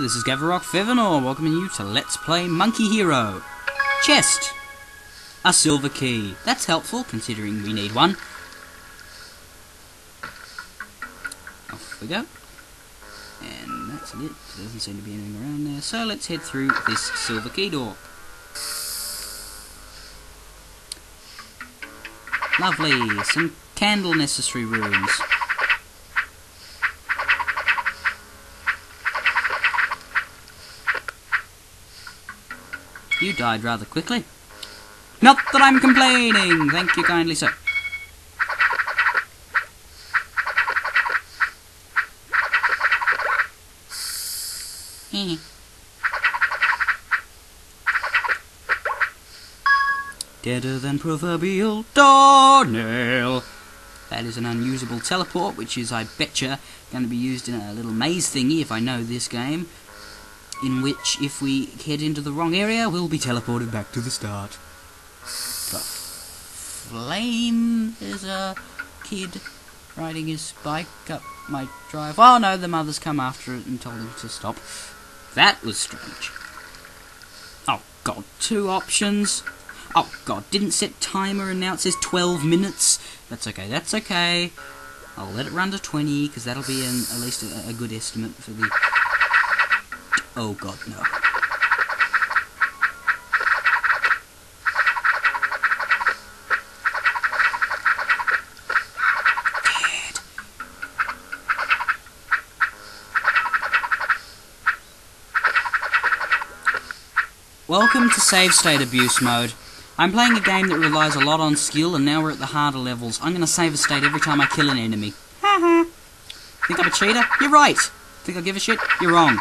This is Gavaroc Fevanor, welcoming you to Let's Play Monkey Hero. Chest. A silver key. That's helpful, considering we need one. Off we go. And that's it. There doesn't seem to be anything around there. So let's head through this silver key door. Lovely. Some candle necessary rooms. You died rather quickly. Not that I'm complaining! Thank you kindly, sir. Deader than proverbial doornail. That is an unusable teleport, which is, I betcha, going to be used in a little maze thingy if I know this game. In which, if we head into the wrong area, we'll be teleported back to the start. The flame. There's a kid riding his bike up my drive. Oh no, the mother's come after it and told him to stop. That was strange. Oh god, two options. Oh god, didn't set timer and now it says 12 minutes. That's okay, that's okay. I'll let it run to 20 because that'll be an, at least a, a good estimate for the... Oh god, no. Welcome to save state abuse mode. I'm playing a game that relies a lot on skill and now we're at the harder levels. I'm gonna save a state every time I kill an enemy. Haha. Think I'm a cheater? You're right. Think I'll give a shit? You're wrong.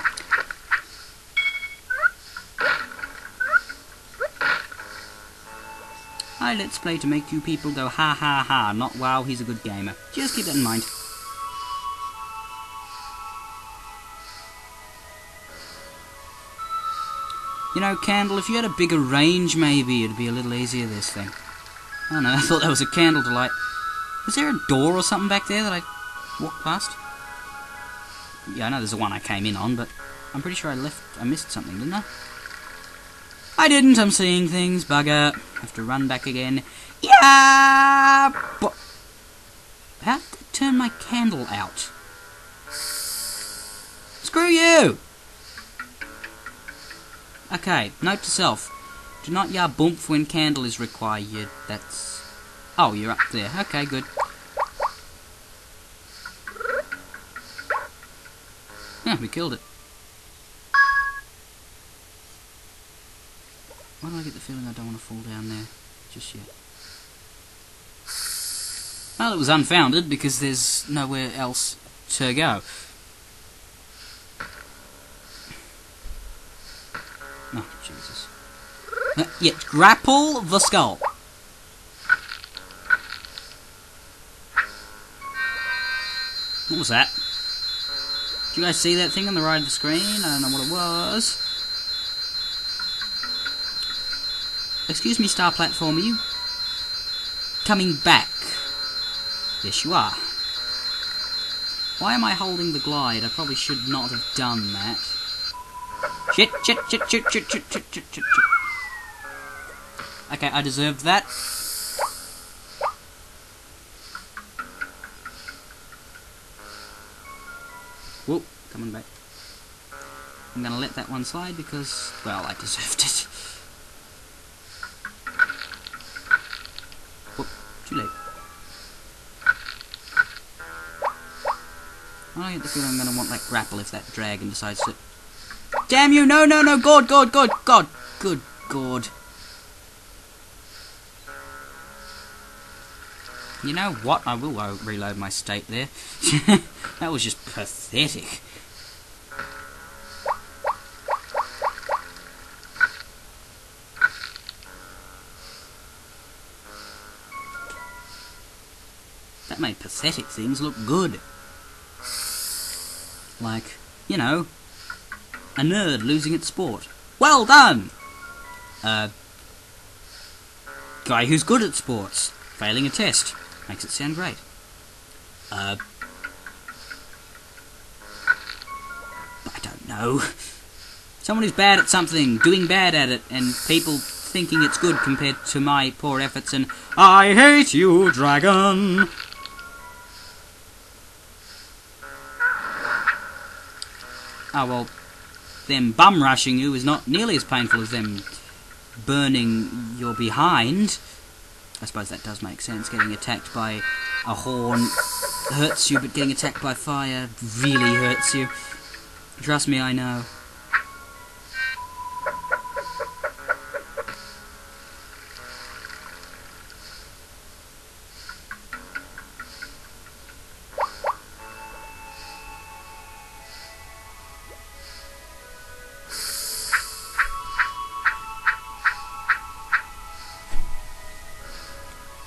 I let's play to make you people go ha ha ha, not wow, he's a good gamer. Just keep that in mind. You know, Candle, if you had a bigger range, maybe it'd be a little easier, this thing. I don't know, I thought that was a candle to light. Was there a door or something back there that I walked past? Yeah, I know there's the one I came in on, but I'm pretty sure I left, I missed something, didn't I? I didn't, I'm seeing things, bugger. Have to run back again. Yeah! But did I turn my candle out? Screw you! Okay, note to self. Do not yar boomf when candle is required. That's... Oh, you're up there. Okay, good. Yeah, we killed it. Why do I get the feeling I don't want to fall down there just yet? Well, it was unfounded because there's nowhere else to go. Oh, Jesus. Uh, yeah, grapple the skull. What was that? Did you guys see that thing on the right of the screen? I don't know what it was. Excuse me, Star Platform, are you coming back? Yes, you are. Why am I holding the glide? I probably should not have done that. Shit, shit, shit, shit, shit, shit, shit, shit, shit. Okay, I deserved that. Whoop, coming back. I'm gonna let that one slide because, well, I deserved it. Too late. I get the feeling I'm gonna want that grapple if that dragon decides to Damn you! No, no, no! God, God, God, God! Good God. You know what? I will uh, reload my state there. that was just pathetic. Made pathetic things look good. Like, you know, a nerd losing at sport. Well done! Uh, guy who's good at sports, failing a test. Makes it sound great. Uh, I don't know. Someone who's bad at something, doing bad at it, and people thinking it's good compared to my poor efforts and I hate you, dragon! Oh well, them bum rushing you is not nearly as painful as them burning your behind. I suppose that does make sense. Getting attacked by a horn hurts you, but getting attacked by fire really hurts you. Trust me, I know.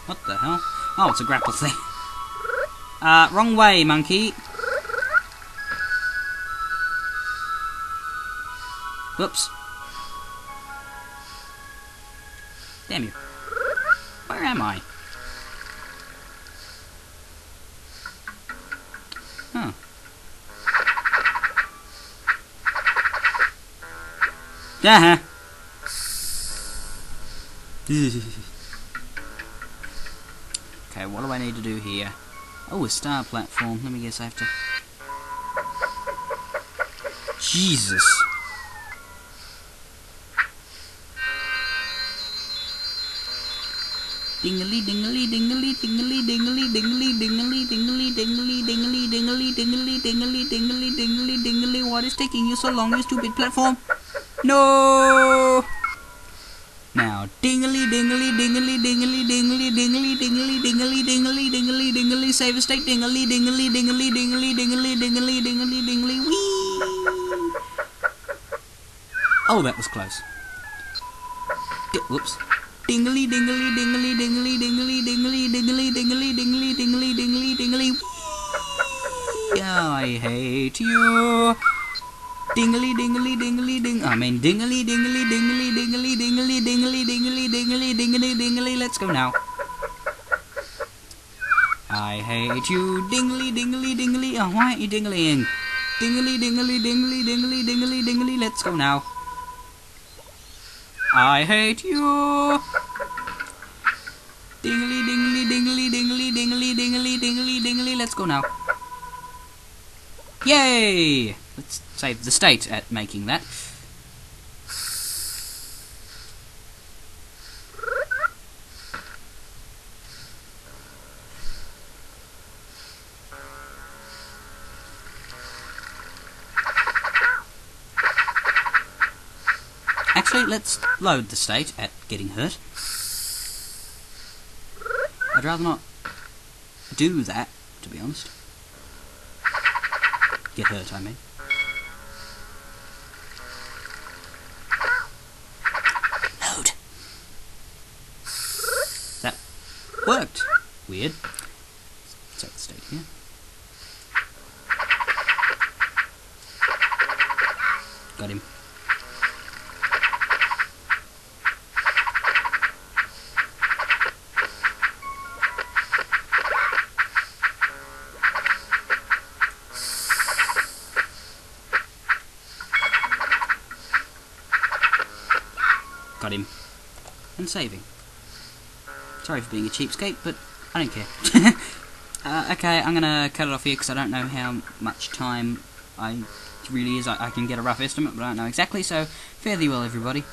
What the hell? Oh, it's a grapple thing. Uh, wrong way, monkey. Whoops. Damn you. Where am I? Huh. Yeah. okay, what do I need to do here? Oh, a star platform. Let me guess, I have to... Jesus. Dingly dingly dingly dingly dingly dingly dingly dingly dingly dingly dingly dingly dingly dingly dingly dingly what is taking you so long you stupid platform no dingly save a state dingly dingly dingly dingly dingly dingly dingly dingly wee oh that was close whoops dingly dingly dingly dingly dingly dingly dingly dingly dingly dingly dingly dingly I hate you dingly dingly dingly ding I mean dingly dingly dingly dingly dingly dingly dingly dingly dingly dingly let's go now I hate you dingly dingly dingly oh why aren't you dinglying dingly dingly dingly dingly dingly dingly let's go now I hate you. Dingly dingly dingly dingly dingly dingly dingly dingly. Let's go now. Yay! Let's save the state at making that. Actually, let's load the state at getting hurt. I'd rather not do that, to be honest. Get hurt, I mean. Load. That worked. Weird. Take the state here. Got him. Got him. And saving. Sorry for being a cheapskate, but I don't care. uh, okay, I'm gonna cut it off here because I don't know how much time I really is. I, I can get a rough estimate, but I don't know exactly, so fare thee well, everybody.